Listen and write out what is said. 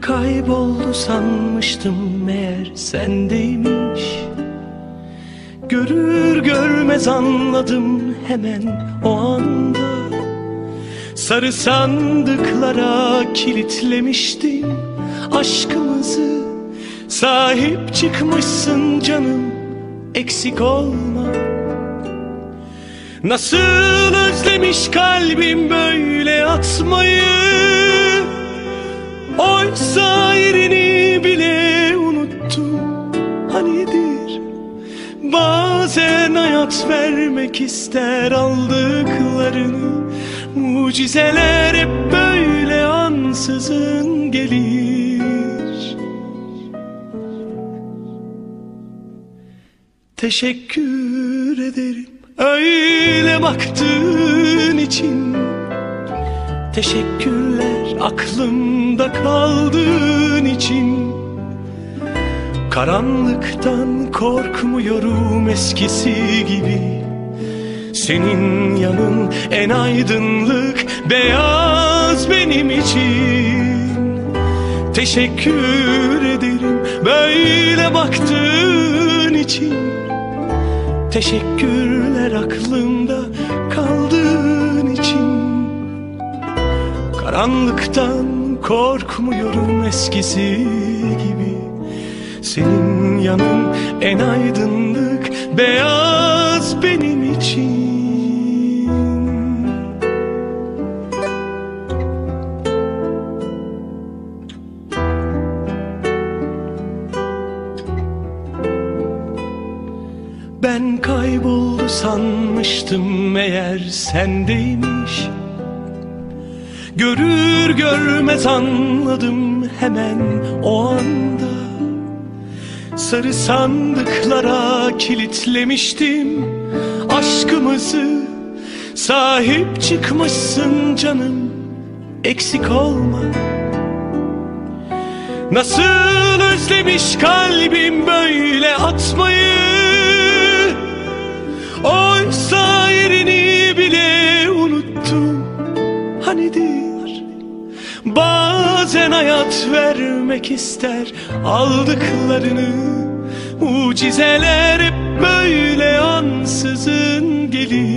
kayboldu sanmıştım meğer sendeymiş. Görür görmez anladım hemen o anda. Sarı sandıklara kilitlemiştim aşkımızı. Sahip çıkmışsın canım eksik olma. Nasıl özlemiş kalbim böyle atmayı Oysa yerini bile unuttum. Hanidir Bazen hayat vermek ister aldıklarını. Mucizeler hep böyle ansızın gelir. Teşekkür ederim öyle baktığın için. Teşekkürler aklımda kaldığın için Karanlıktan korkmuyorum eskisi gibi Senin yanın en aydınlık beyaz benim için Teşekkür ederim böyle baktığın için Teşekkürler aklımda için Karanlıktan korkmuyorum eskisi gibi. Senin yanın en aydınlık beyaz benim için. Ben kayboldu sanmıştım meğer sendeymiş Görür görmez anladım hemen o anda. Sarı sandıklara kilitlemiştim aşkımızı. Sahip çıkmışsın canım eksik olma. Nasıl özlemiş kalbim böyle atmayı Bazen hayat vermek ister aldıklarını Mucizeler hep böyle ansızın gelir